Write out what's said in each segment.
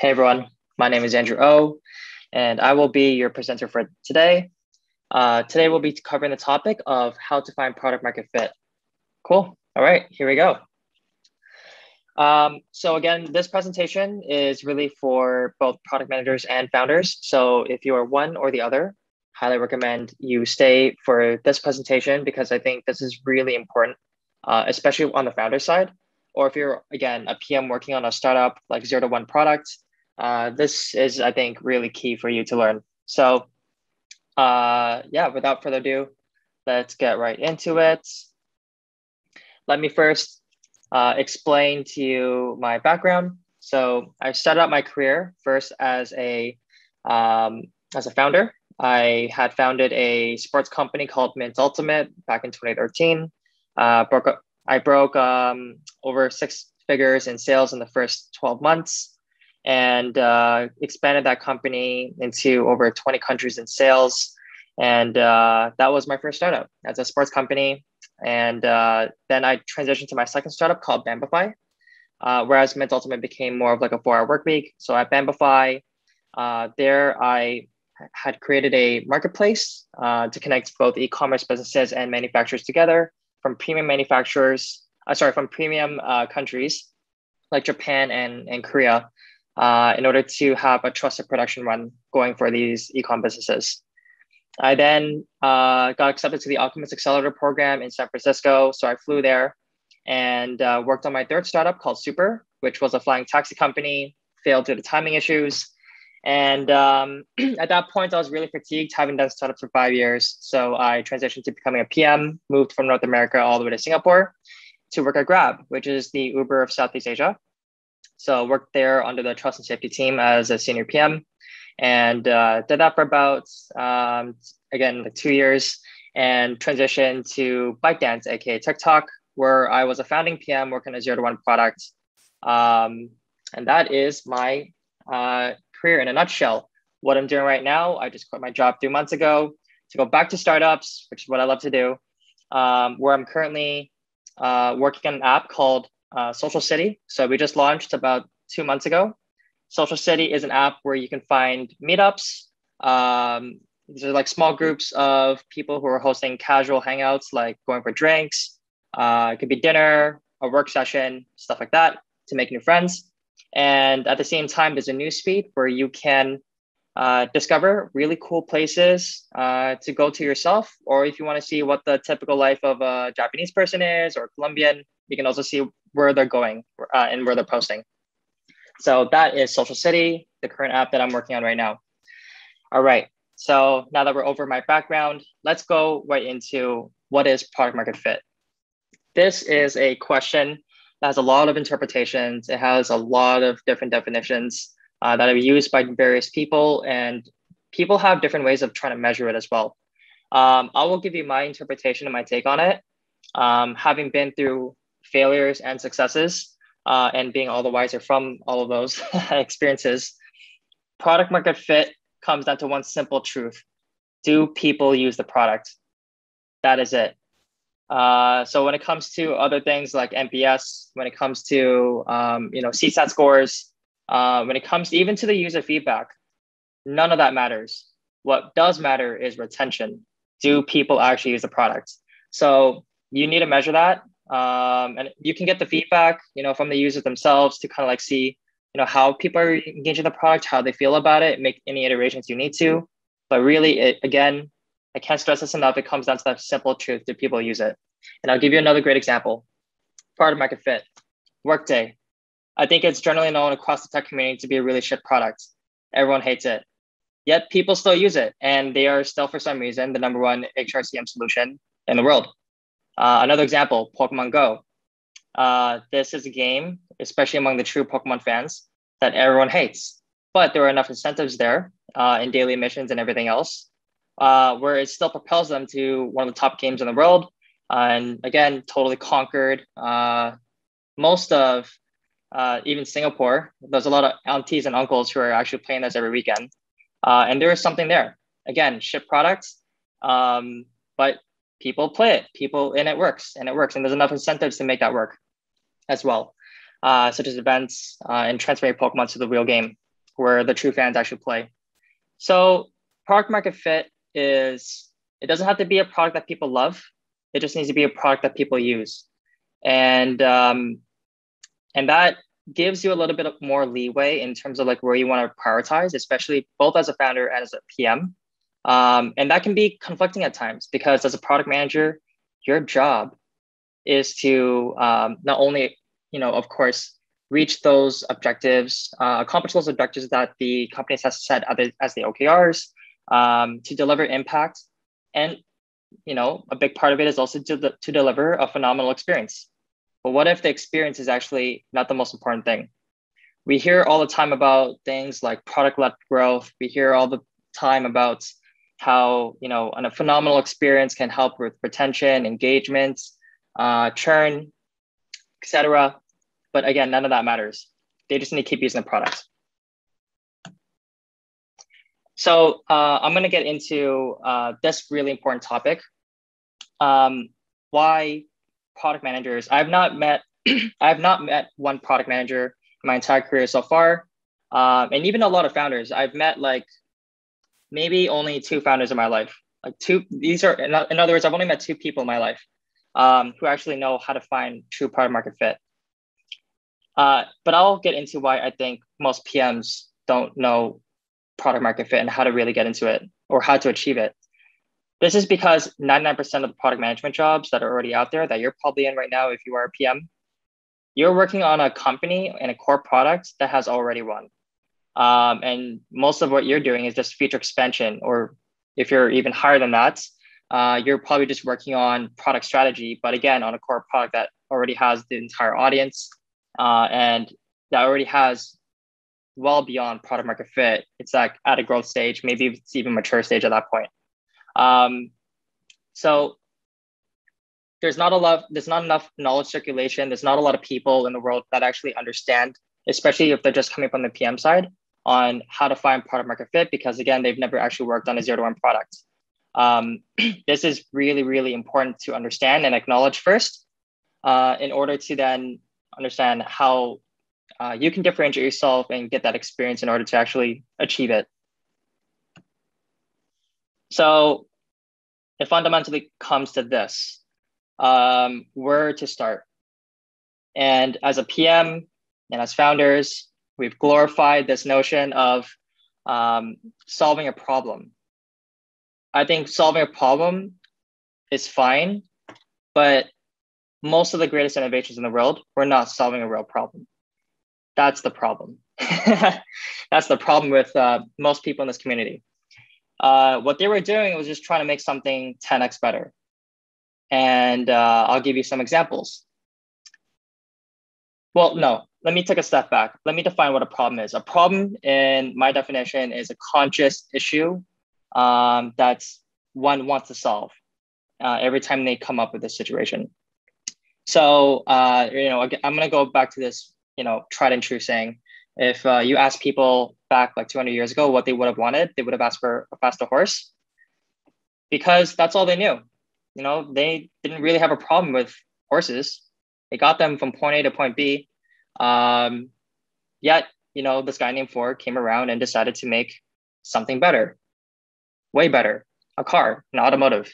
Hey everyone, my name is Andrew O, and I will be your presenter for today. Uh, today we'll be covering the topic of how to find product market fit. Cool. All right, here we go. Um, so again, this presentation is really for both product managers and founders. So if you are one or the other, highly recommend you stay for this presentation because I think this is really important, uh, especially on the founder side. Or if you're, again, a PM working on a startup like zero to one product, uh, this is, I think, really key for you to learn. So uh, yeah, without further ado, let's get right into it. Let me first uh, explain to you my background. So I started out my career first as a um, as a founder. I had founded a sports company called Mint Ultimate back in 2013. Uh, broke, I broke um, over six figures in sales in the first 12 months and uh, expanded that company into over 20 countries in sales. And uh, that was my first startup as a sports company. And uh, then I transitioned to my second startup called Bambify, uh, whereas Mint Ultimate became more of like a four hour work week. So at Bambify, uh, there I had created a marketplace uh, to connect both e-commerce businesses and manufacturers together from premium manufacturers, sorry, from premium countries like Japan and, and Korea uh, in order to have a trusted production run going for these ecom businesses. I then uh, got accepted to the Alchemist Accelerator program in San Francisco. So I flew there and uh, worked on my third startup called Super, which was a flying taxi company, failed due to timing issues. And um, at that point, I was really fatigued having done startups for five years. So I transitioned to becoming a PM, moved from North America all the way to Singapore to work at Grab, which is the Uber of Southeast Asia. So I worked there under the trust and safety team as a senior PM, and uh, did that for about um, again like two years, and transitioned to Bike ByteDance, aka TikTok, where I was a founding PM working on a zero to one product, um, and that is my uh, career in a nutshell. What I'm doing right now, I just quit my job three months ago to go back to startups, which is what I love to do. Um, where I'm currently uh, working on an app called uh, Social City. So we just launched about two months ago. Social City is an app where you can find meetups. Um, these are like small groups of people who are hosting casual hangouts, like going for drinks. Uh, it could be dinner, a work session, stuff like that, to make new friends. And at the same time, there's a news feed where you can uh, discover really cool places uh, to go to yourself, or if you want to see what the typical life of a Japanese person is or Colombian, you can also see where they're going uh, and where they're posting. So that is Social City, the current app that I'm working on right now. All right. So now that we're over my background, let's go right into what is product market fit. This is a question that has a lot of interpretations. It has a lot of different definitions uh, that are used by various people, and people have different ways of trying to measure it as well. Um, I will give you my interpretation and my take on it. Um, having been through failures and successes uh, and being all the wiser from all of those experiences. Product market fit comes down to one simple truth do people use the product? That is it. Uh, so when it comes to other things like NPS, when it comes to um, you know CSAT scores, uh, when it comes to, even to the user feedback, none of that matters. What does matter is retention. Do people actually use the product? So you need to measure that um, and you can get the feedback you know from the users themselves to kind of like see you know how people are engaging the product how they feel about it make any iterations you need to. But really it, again i can't stress this enough it comes down to that simple truth do people use it? And i'll give you another great example product market fit workday. I think it's generally known across the tech community to be a really shit product. Everyone hates it. Yet people still use it and they are still for some reason the number one hrcm solution in the world uh, another example, Pokemon Go. Uh, this is a game, especially among the true Pokemon fans, that everyone hates. But there are enough incentives there uh, in daily missions and everything else, uh, where it still propels them to one of the top games in the world. and again, totally conquered uh, most of uh, even Singapore. There's a lot of aunties and uncles who are actually playing this every weekend. and there is something there. Again, ship products, um, but people play it, people, and it works, and it works, and there's enough incentives to make that work as well, uh, such as events uh, and transferring Pokemon to the real game. where the true fans actually play. So product market fit is it doesn't have to be a product that people love. It just needs to be a product that people use, and um, and that gives you a little bit of more leeway in terms of like where you want to prioritize, especially both as a founder and as a PM. Um, and that can be conflicting at times because as a product manager, your job is to um, not only, you know, of course, reach those objectives, uh, accomplish those objectives that the company has set as the OKRs, um, to deliver impact, and you know, a big part of it is also to, to deliver a phenomenal experience. But what if the experience is actually not the most important thing? We hear all the time about things like product-led growth. We hear all the time about how you know a phenomenal experience can help with retention, engagement, uh, churn, etc. But again, none of that matters. They just need to keep using the product. So uh, I'm going to get into uh, this really important topic. Um, why product managers? I've not met I've not met one product manager my entire career so far, um, and even a lot of founders. I've met like maybe only two founders in my life. Like two, these are in other words, I've only met two people in my life um, who actually know how to find true product market fit. Uh, but I'll get into why I think most PMs don't know product market fit and how to really get into it or how to achieve it. This is because 99% of the product management jobs that are already out there that you're probably in right now, if you are a PM, you're working on a company and a core product that has already run. Um, and most of what you're doing is just feature expansion, or if you're even higher than that, uh, you're probably just working on product strategy, but again, on a core product that already has the entire audience uh, and that already has well beyond product market fit. It's like at a growth stage, maybe it's even mature stage at that point. Um, so there's not a lot, there's not enough knowledge circulation. There's not a lot of people in the world that actually understand, especially if they're just coming from the PM side, on how to find product market fit because again they've never actually worked on a zero to one product. Um, this is really really important to understand and acknowledge first uh, in order to then understand how uh, you can differentiate yourself and get that experience in order to actually achieve it. So it fundamentally comes to this um, where to start. And as a pm and as founders We've glorified this notion of um, solving a problem. I think solving a problem is fine, but most of the greatest innovations in the world were not solving a real problem. That's the problem. That's the problem with uh, most people in this community. Uh, what they were doing was just trying to make something 10x better. And uh, I'll give you some examples. Well, no, let me take a step back. Let me define what a problem is. A problem, in my definition, is a conscious issue um, that one wants to solve uh, every time they come up with a situation. So, uh, you know, I'm going to go back to this, you know, tried and true saying. If uh, you ask people back like 200 years ago what they would have wanted, they would have asked for a faster horse because that's all they knew. You know, they didn't really have a problem with horses. They got them from point A to point B um, yet, you know, this guy named Ford came around and decided to make something better, way better, a car, an automotive.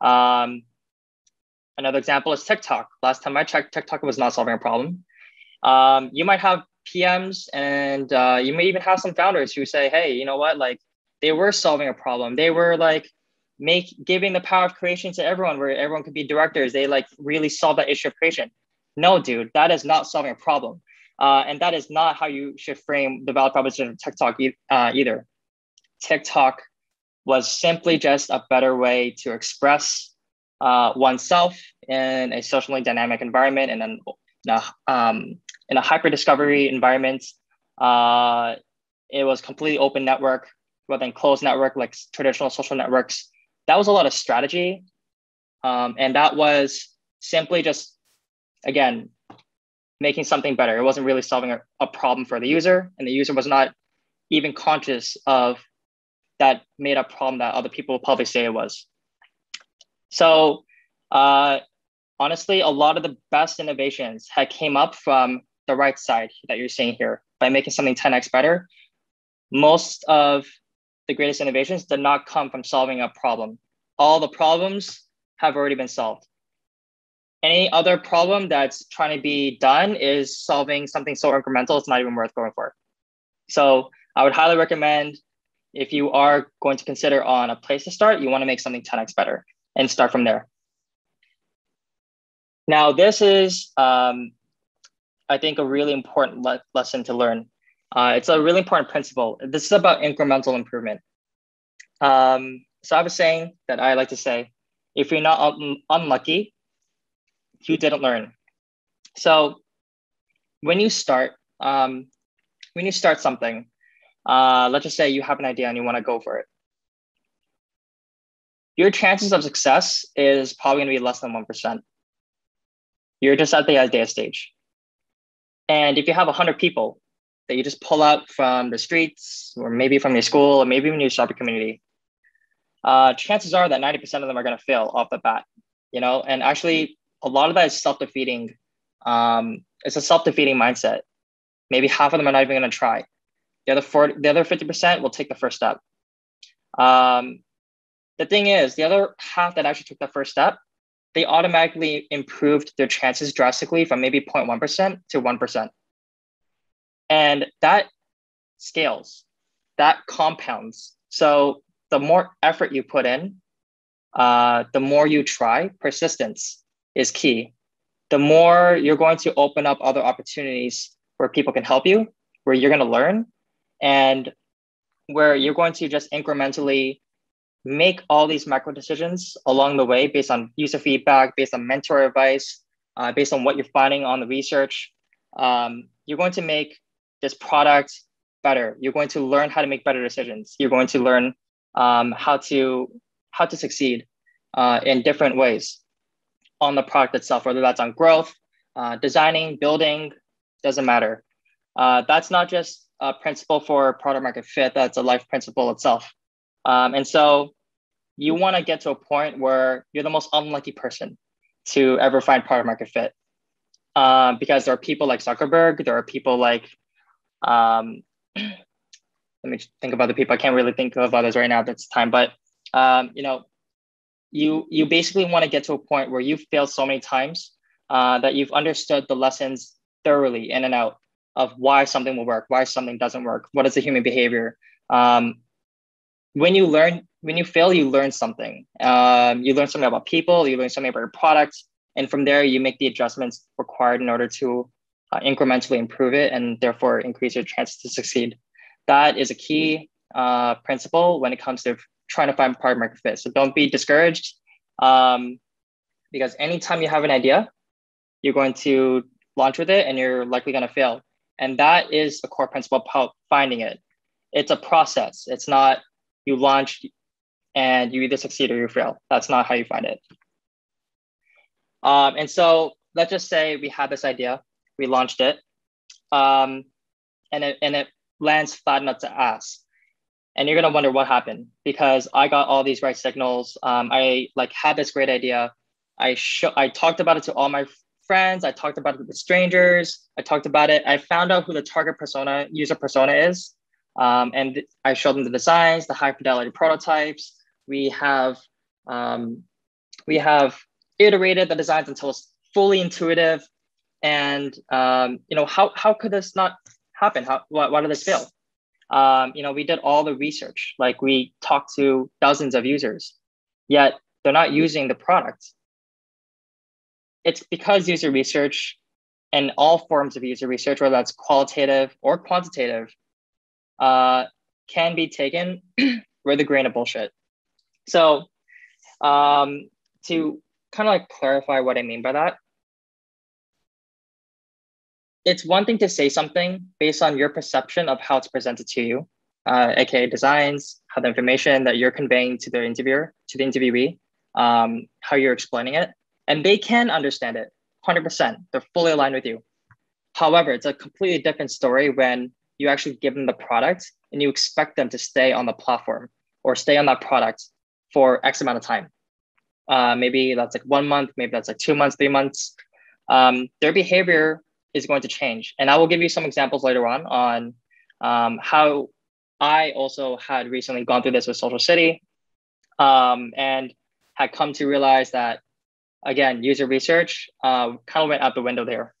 Um, another example is TikTok. Last time I checked, TikTok was not solving a problem. Um, you might have PMs and uh, you may even have some founders who say, hey, you know what, like they were solving a problem. They were like make giving the power of creation to everyone where everyone could be directors. They like really solve that issue of creation. No, dude, that is not solving a problem. Uh, and that is not how you should frame the value proposition of TikTok e- uh, either. TikTok was simply just a better way to express uh, oneself in a socially dynamic environment and in a, um, in a hyper discovery environment. Uh, it was completely open network rather than closed network like traditional social networks. That was a lot of strategy. Um, and that was simply just again, making something better. It wasn't really solving a, a problem for the user, and the user was not even conscious of that made up problem that other people probably say it was. So uh, honestly, a lot of the best innovations had came up from the right side that you're seeing here by making something 10x better. most of the greatest innovations did not come from solving a problem. All the problems have already been solved. Any other problem that's trying to be done is solving something so incremental, it's not even worth going for. So I would highly recommend if you are going to consider on a place to start, you want to make something 10x better and start from there. Now, this is, um, I think, a really important le lesson to learn. Uh, it's a really important principle. This is about incremental improvement. Um, so I have a saying that I like to say, if you're not un unlucky, you didn't learn. So when you start, um, when you start something, uh, let's just say you have an idea and you want to go for it. Your chances of success is probably going to be less than 1%. You're just at the idea stage. And if you have 100 people that you just pull out from the streets or maybe from your school or maybe even your shopper community, uh, chances are that 90% of them are going to fail off the bat, you know, and actually a lot of that is self-defeating. Um, it's a self-defeating mindset. Maybe half of them are not even going to try. The other 40, the other 50% will take the first step. Um, the thing is, the other half that actually took the first step, they automatically improved their chances drastically from maybe 0.1% to 1%. And that scales, that compounds. So the more effort you put in, uh, the more you try, persistence is key. The more you're going to open up other opportunities where people can help you, where you're going to learn, and where you're going to just incrementally make all these micro decisions along the way based on user feedback, based on mentor advice, uh, based on what you're finding on the research. Um, you're going to make this product better. You're going to learn how to make better decisions. You're going to learn um, how to how to succeed uh, in different ways on the product itself, whether that's on growth, uh, designing, building, doesn't matter. Uh, that's not just a principle for product market fit, that's a life principle itself. Um, and so you want to get to a point where you're the most unlucky person to ever find product market fit. Um, because there are people like Zuckerberg, there are people like, um, let me think about the people. I can't really think of others right now at this time, but um, you know, you you basically want to get to a point where you've failed so many times uh, that you've understood the lessons thoroughly in and out of why something will work, why something doesn't work, what is the human behavior. Um, when you learn, when you fail, you learn something. Um, you learn something about people, you learn something about your product, and from there you make the adjustments required in order to uh, incrementally improve it and therefore increase your chances to succeed. That is a key uh, principle when it comes to trying to find product market fit. So don't be discouraged um, because anytime you have an idea, you're going to launch with it and you're likely going to fail. And that is a core principle of finding it. It's a process. It's not you launch and you either succeed or you fail. That's not how you find it. Um, and so let's just say we had this idea, we launched it, um, and it and it lands flat nuts to ass and you're gonna wonder what happened because I got all these right signals. Um, I like had this great idea. I sh- I talked about it to all my friends. I talked about it with strangers. I talked about it. I found out who the target persona, user persona is, um, and I showed them the designs, the high fidelity prototypes. We have um, we have iterated the designs until it's fully intuitive. And um, you know how how could this not happen? How why, why did this fail? Um, you know, we did all the research. Like we talked to dozens of users, yet they're not using the product. It's because user research and all forms of user research, whether that's qualitative or quantitative, uh, can be taken with a grain of bullshit. So, um, to kind of like clarify what I mean by that, it's one thing to say something based on your perception of how it's presented to you, uh, aka designs, how the information that you're conveying to the interviewer, to the interviewee, um, how you're explaining it, and they can understand it 100%. They're fully aligned with you. However, it's a completely different story when you actually give them the product and you expect them to stay on the platform or stay on that product for X amount of time. Uh, maybe that's like one month, maybe that's like two months, three months. Um, their behavior is going to change. And I will give you some examples later on on um, how I also had recently gone through this with Social City um, and had come to realize that, again, user research uh, kind of went out the window there.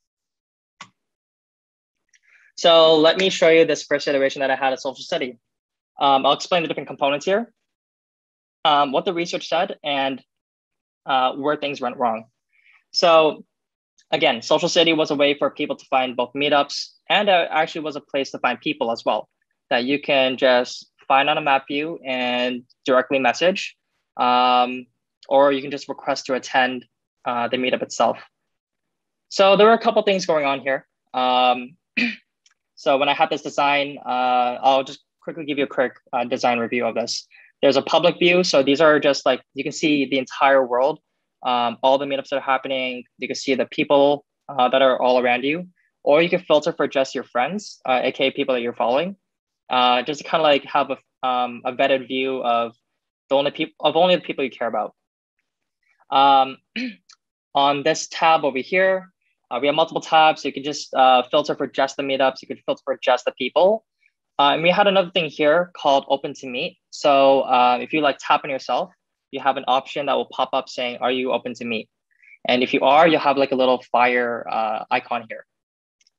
So let me show you this first iteration that I had at Social City. Um, I'll explain the different components here, um, what the research said, and uh, where things went wrong. So again, Social City was a way for people to find both meetups and uh, actually was a place to find people as well that you can just find on a map view and directly message, um, or you can just request to attend uh, the meetup itself. So there were a couple things going on here. Um, so when I had this design, uh, I'll just quickly give you a quick uh, design review of this. There's a public view. So these are just like, you can see the entire world, um, all the meetups that are happening. You can see the people uh, that are all around you, or you can filter for just your friends, uh, AKA people that you're following uh, just to kind of like have a, um, a vetted view of the only people of only the people you care about. Um, on this tab over here, uh, we have multiple tabs. So you can just uh, filter for just the meetups. You could filter for just the people. Uh, and we had another thing here called open to meet. So if you like tap on yourself, you have an option that will pop up saying, are you open to meet? And if you are, you'll have like a little fire uh, icon here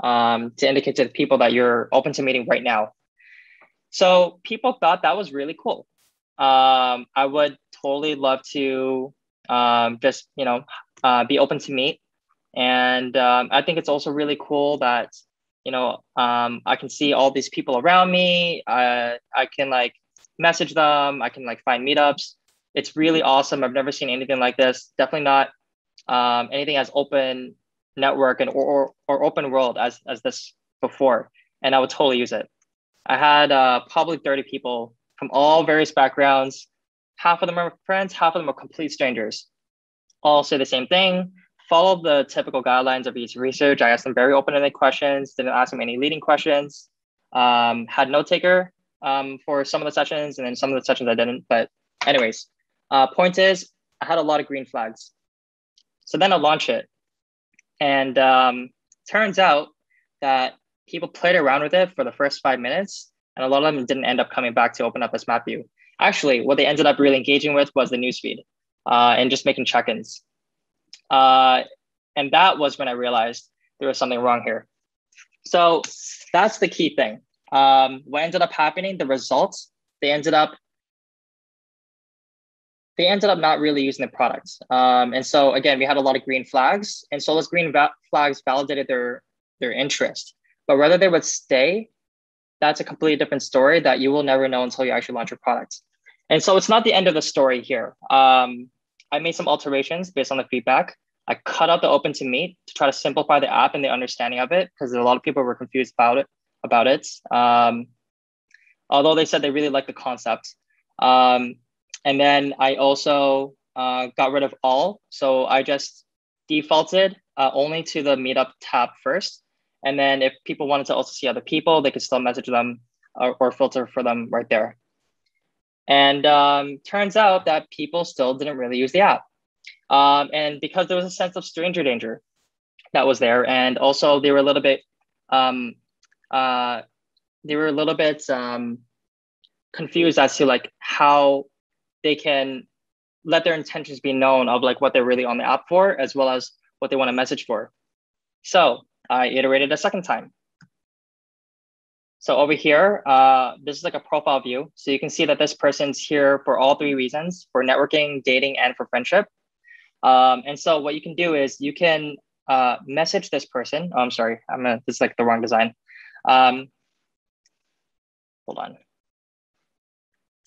um, to indicate to the people that you're open to meeting right now. So people thought that was really cool. Um, I would totally love to um, just, you know, uh, be open to meet. And um, I think it's also really cool that, you know, um, I can see all these people around me. Uh, I can like message them. I can like find meetups. It's really awesome. I've never seen anything like this. Definitely not um, anything as open network and or, or, or open world as, as this before. And I would totally use it. I had uh, probably 30 people from all various backgrounds. Half of them are friends, half of them are complete strangers. All say the same thing, follow the typical guidelines of each research. I asked them very open-ended questions, didn't ask them any leading questions. Um, had note taker um, for some of the sessions, and then some of the sessions I didn't. But anyways, uh, point is, I had a lot of green flags. So then I launched it, and um, turns out that people played around with it for the first five minutes, and a lot of them didn't end up coming back to open up this map view. Actually, what they ended up really engaging with was the newsfeed uh, and just making check-ins. Uh, and that was when I realized there was something wrong here. So that's the key thing. Um, what ended up happening, the results, they ended up they ended up not really using the product. Um, and so again, we had a lot of green flags, and so those green va- flags validated their their interest. But whether they would stay, that's a completely different story that you will never know until you actually launch your product. And so it's not the end of the story here. Um, I made some alterations based on the feedback. I cut out the open to meet to try to simplify the app and the understanding of it because a lot of people were confused about it. About it, um, although they said they really liked the concept. Um, and then I also uh, got rid of all, so I just defaulted uh, only to the Meetup tab first, and then if people wanted to also see other people, they could still message them or, or filter for them right there. And um, turns out that people still didn't really use the app. Um, and because there was a sense of stranger danger that was there. And also they were a little bit, um, uh, they were a little bit um, confused as to like how they can let their intentions be known of like what they're really on the app for, as well as what they want to message for. So I iterated a second time. So over here, uh, this is like a profile view. So you can see that this person's here for all three reasons, for networking, dating, and for friendship. Um, and so what you can do is you can uh, message this person. Oh, I'm sorry, I'm a, this is like the wrong design. Um, hold on.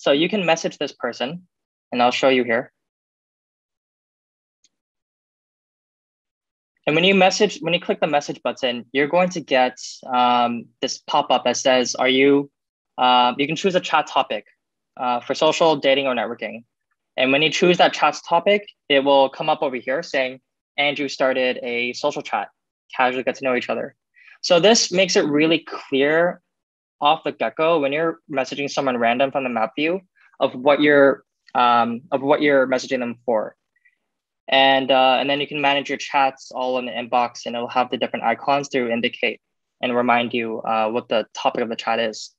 So you can message this person, and I'll show you here. And when you message, when you click the message button, you're going to get um, this pop-up that says, are you, uh, you can choose a chat topic uh, for social, dating, or networking. And when you choose that chat topic, it will come up over here saying, Andrew started a social chat, casually get to know each other. So this makes it really clear off the get-go when you're messaging someone random from the map view of what you're um, of what you're messaging them for. And uh, and then you can manage your chats all in the inbox and it'll have the different icons to indicate and remind you uh, what the topic of the chat is.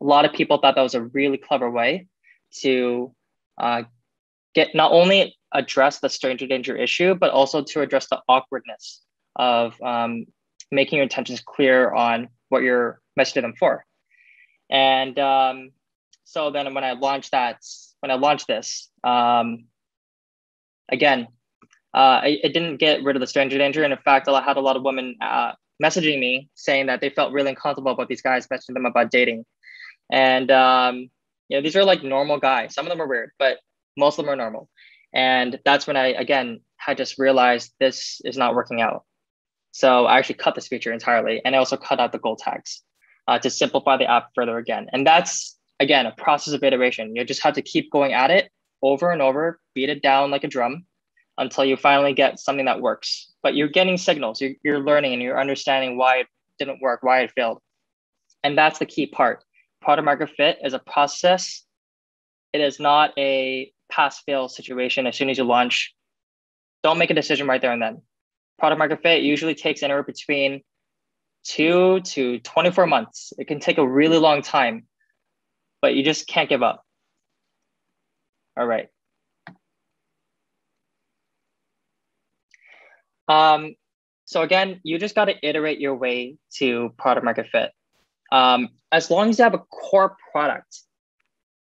A lot of people thought that was a really clever way to uh, get not only address the stranger danger issue, but also to address the awkwardness of um, making your intentions clear on what you're messaging them for. And um, so then when I launched that, when I launched this, um, again, uh, it, didn't get rid of the stranger danger. And in fact, I had a lot of women uh, messaging me saying that they felt really uncomfortable about these guys messaging them about dating. And um, you know, these are like normal guys. Some of them are weird, but most of them are normal. And that's when I again had just realized this is not working out. So I actually cut this feature entirely, and I also cut out the goal tags uh, to simplify the app further again. And that's again a process of iteration. You just have to keep going at it over and over, beat it down like a drum until you finally get something that works. But you're getting signals, you're, you're learning, and you're understanding why it didn't work, why it failed. And that's the key part product market fit is a process. It is not a pass fail situation as soon as you launch. Don't make a decision right there and then. Product market fit usually takes anywhere between two to 24 months. It can take a really long time, but you just can't give up. All right. Um, so again, you just got to iterate your way to product market fit um, as long as you have a core product,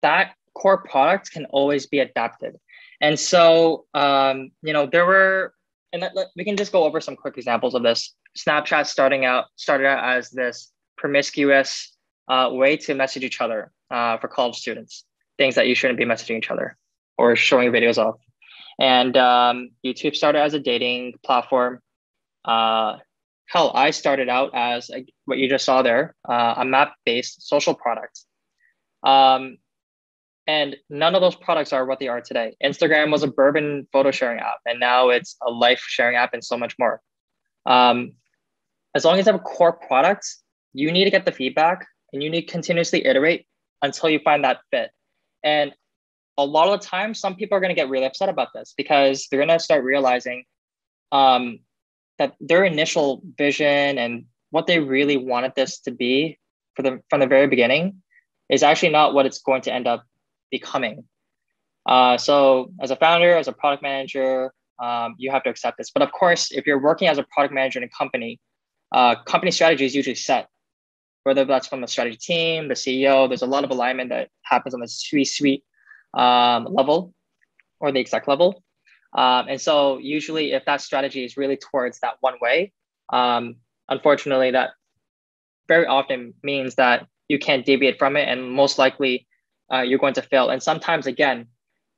that core product can always be adapted. And so, um, you know, there were, and let, let, we can just go over some quick examples of this. Snapchat starting out started out as this promiscuous uh, way to message each other uh, for college students, things that you shouldn't be messaging each other or showing videos of. And um, YouTube started as a dating platform. Uh, hell, I started out as a, what you just saw there, uh, a map-based social product. Um, and none of those products are what they are today. Instagram was a Burbn photo sharing app, and now it's a life sharing app and so much more. Um, as long as you have a core product, you need to get the feedback and you need to continuously iterate until you find that fit. And a lot of the time, some people are going to get really upset about this because they're going to start realizing um, that their initial vision and what they really wanted this to be for the from the very beginning is actually not what it's going to end up becoming. Uh, so as a founder, as a product manager, um, you have to accept this. But of course, if you're working as a product manager in a company, uh, company strategy is usually set. Whether that's from the strategy team, the CEO, there's a lot of alignment that happens on the C-suite um, level or the exec level. Um, and so usually if that strategy is really towards that one way, um, unfortunately that very often means that you can't deviate from it and most likely uh, you're going to fail. And sometimes again,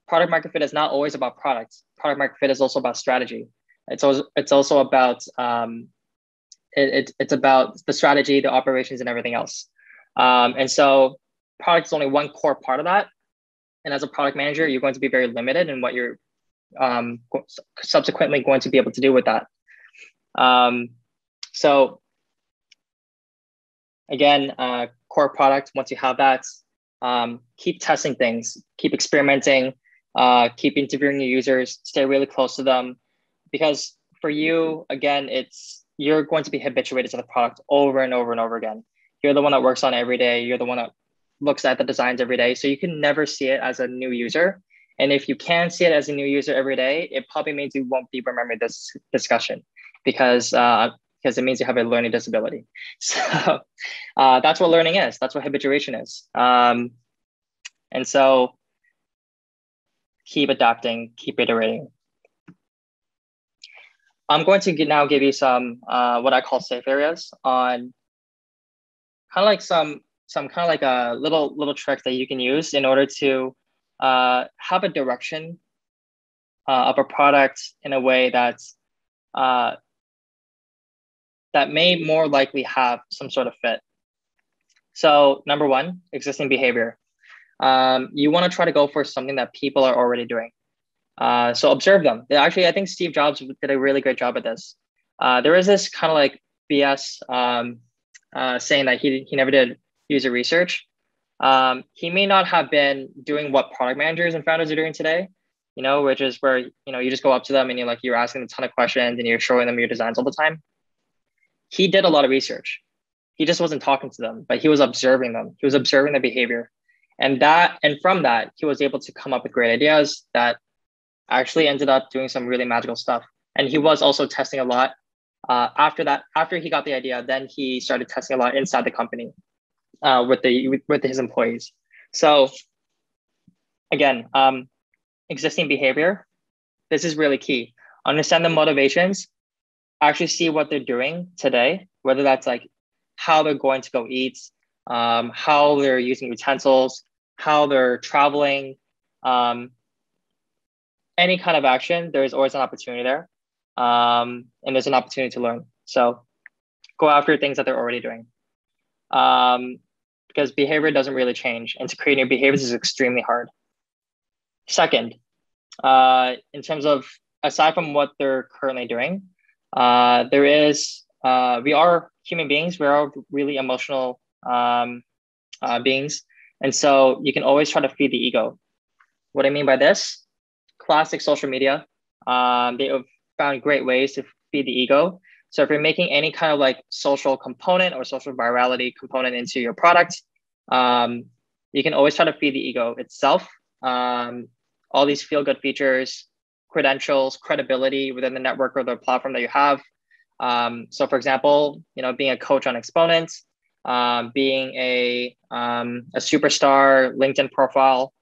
product market fit is not always about products. Product market fit is also about strategy. It's also, it's also about, um, it, it, it's about the strategy, the operations and everything else. Um, and so product is only one core part of that. And as a product manager, you're going to be very limited in what you're um, subsequently going to be able to do with that. Um, so again, uh, core product, once you have that, um, keep testing things, keep experimenting, uh, keep interviewing your users, stay really close to them. Because for you, again, it's you're going to be habituated to the product over and over and over again. You're the one that works on every day. You're the one that looks at the designs every day. So you can never see it as a new user. And if you can see it as a new user every day, it probably means you won't be remembering this discussion because uh, because it means you have a learning disability. So uh, that's what learning is. That's what habituation is. Um, and so keep adapting, keep iterating. I'm going to now give you some uh, what I call safe areas on kind of like some some kind of like a little little tricks that you can use in order to uh, have a direction uh, of a product in a way that's uh, that may more likely have some sort of fit. So number one, existing behavior. Um, you want to try to go for something that people are already doing. Uh, so observe them. Actually, I think Steve Jobs did a really great job at this. Uh, there is this kind of like BS um, uh, saying that he, he never did user research um, he may not have been doing what product managers and founders are doing today, you know, which is where, you know, you just go up to them and you're like, you're asking a ton of questions and you're showing them your designs all the time. He did a lot of research. he just wasn't talking to them, but he was observing them. He was observing their behavior. And that, and from that, he was able to come up with great ideas that actually ended up doing some really magical stuff. And he was also testing a lot. Uh, after that, after he got the idea, then he started testing a lot inside the company uh, with the with, with his employees. So again, um, existing behavior, this is really key. Understand the motivations, actually see what they're doing today, whether that's like how they're going to go eat, um, how they're using utensils, how they're traveling, um, any kind of action, there's always an opportunity there. Um, and there's an opportunity to learn. So go after things that they're already doing. Um, because behavior doesn't really change. And to create new behaviors is extremely hard. Second, uh, in terms of aside from what they're currently doing, uh, there is, uh, we are human beings, we are really emotional um, uh, beings. And so you can always try to feed the ego. What I mean by this, classic social media, um, they have found great ways to feed the ego. So if you're making any kind of like social component or social virality component into your product, um, you can always try to feed the ego itself. Um, all these feel good features, credentials, credibility within the network or the platform that you have. Um, so for example, you know, being a coach on Exponents, um, being a, um, a superstar LinkedIn profile,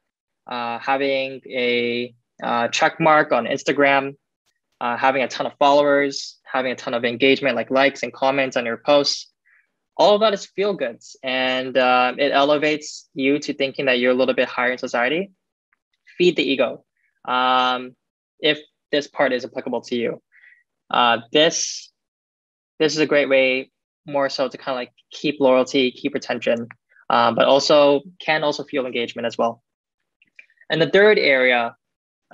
uh, having a uh, check mark on Instagram, uh, having a ton of followers, having a ton of engagement like likes and comments on your posts. All of that is feel goods and uh, it elevates you to thinking that you're a little bit higher in society. Feed the ego um, if this part is applicable to you. Uh, this, this is a great way more so to kind of like keep loyalty, keep retention, um, but also can also fuel engagement as well. And the third area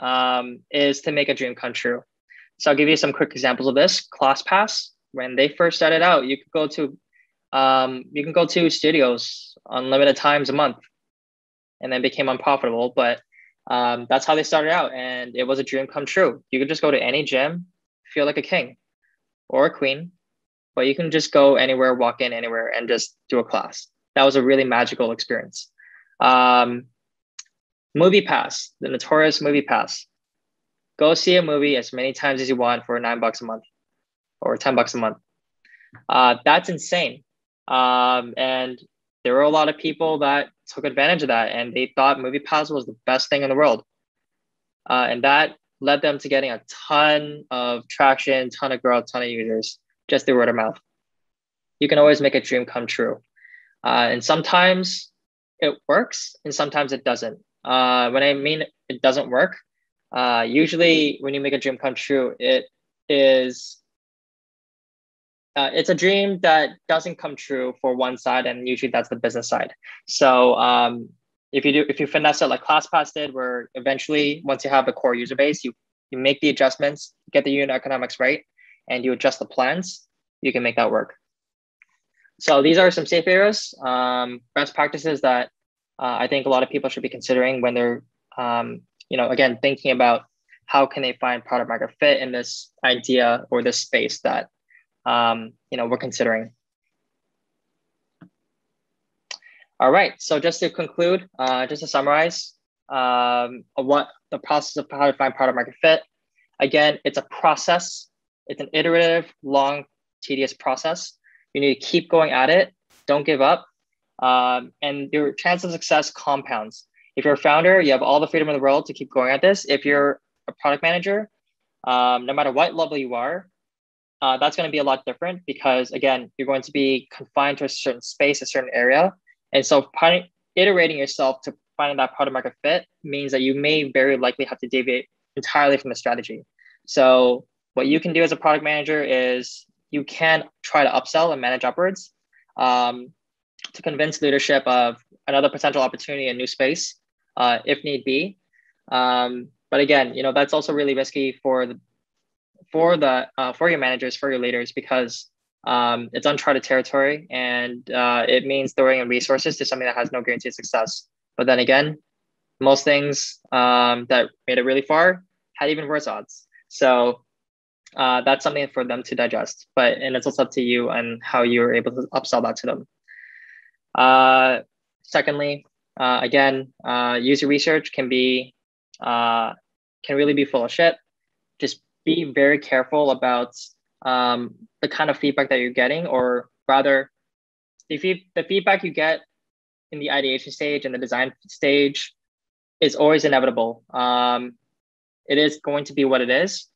um, is to make a dream come true. So I'll give you some quick examples of this. ClassPass, when they first started out, you could go to um, you can go to studios unlimited times a month, and then became unprofitable. But um, that's how they started out, and it was a dream come true. You could just go to any gym, feel like a king or a queen, but you can just go anywhere, walk in anywhere, and just do a class. That was a really magical experience. Um, movie pass, the notorious movie pass. Go see a movie as many times as you want for nine bucks a month or 10 bucks a month. Uh, that's insane. Um, and there were a lot of people that took advantage of that and they thought movie pass was the best thing in the world. Uh, and that led them to getting a ton of traction, ton of growth, ton of users just through word of mouth. You can always make a dream come true. Uh, and sometimes it works and sometimes it doesn't. Uh, when I mean it doesn't work, uh, usually when you make a dream come true, it is uh, it's a dream that doesn't come true for one side, and usually that's the business side. So um, if you do if you finesse it like ClassPass did, where eventually once you have a core user base, you you make the adjustments, get the unit economics right, and you adjust the plans, you can make that work. So these are some safe areas, um, best practices that uh, I think a lot of people should be considering when they're, um, you know, again, thinking about how can they find product market fit in this idea or this space that, um, you know, we're considering. All right, so just to conclude, uh, just to summarize, um, what the process of how to find product market fit. Again, it's a process. It's an iterative, long, tedious process. You need to keep going at it. Don't give up um, and your chance of success compounds. If you're a founder, you have all the freedom in the world to keep going at this. If you're a product manager, um, no matter what level you are, uh, that's going to be a lot different because again, you're going to be confined to a certain space, a certain area, and so iterating yourself to finding that product market fit means that you may very likely have to deviate entirely from the strategy. So what you can do as a product manager is you can try to upsell and manage upwards. Um, to convince leadership of another potential opportunity in new space, uh, if need be. Um, but again, you know that's also really risky for the for the uh, for your managers, for your leaders, because um, it's uncharted territory, and uh, it means throwing in resources to something that has no guarantee of success. But then again, most things um, that made it really far had even worse odds. So uh, that's something for them to digest. But and it's also up to you and how you're able to upsell that to them. Uh, secondly, uh, again, uh, user research can be can really be full of shit. Be very careful about um, the kind of feedback that you're getting, or rather, if you, the feedback you get in the ideation stage and the design stage is always inevitable. Um, it is going to be what it is,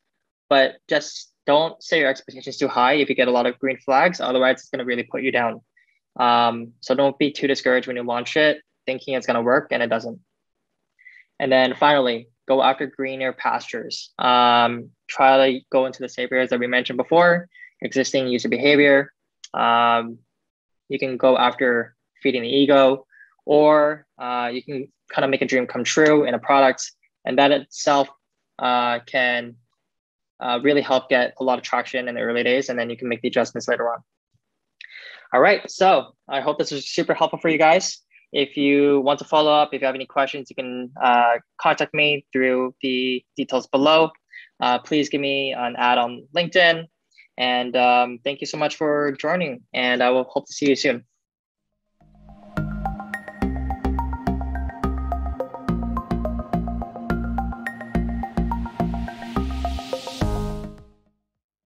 but just don't set your expectations too high if you get a lot of green flags. Otherwise, it's going to really put you down. Um, so don't be too discouraged when you launch it, thinking it's going to work and it doesn't. And then finally, go after greener pastures. Um, try to go into the safe areas that we mentioned before, existing user behavior. Um, you can go after feeding the ego, or uh, you can kind of make a dream come true in a product, and that itself uh, can uh, really help get a lot of traction in the early days, and then you can make the adjustments later on. All right, so I hope this was super helpful for you guys. If you want to follow up, if you have any questions, you can uh, contact me through the details below. Uh, please give me an ad on LinkedIn. And um, thank you so much for joining, and I will hope to see you soon.